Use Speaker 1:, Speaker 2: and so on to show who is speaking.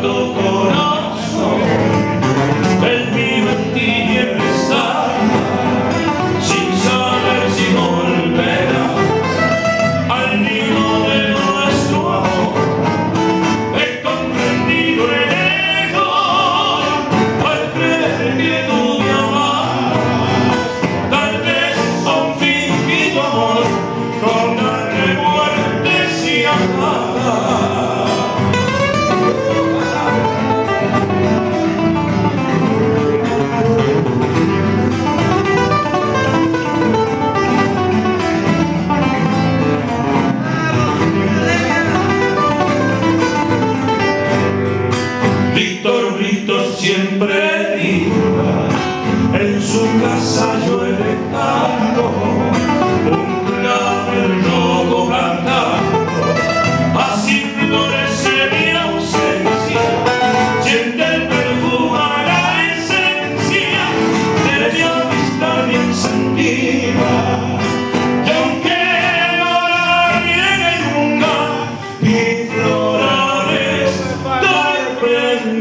Speaker 1: quando ensayo el un clavel loco cantando, así florece mi ausencia, siente el perfuma la esencia de mi amistad bien. Y aunque no la niegue nunca, mi flor es sorprendida.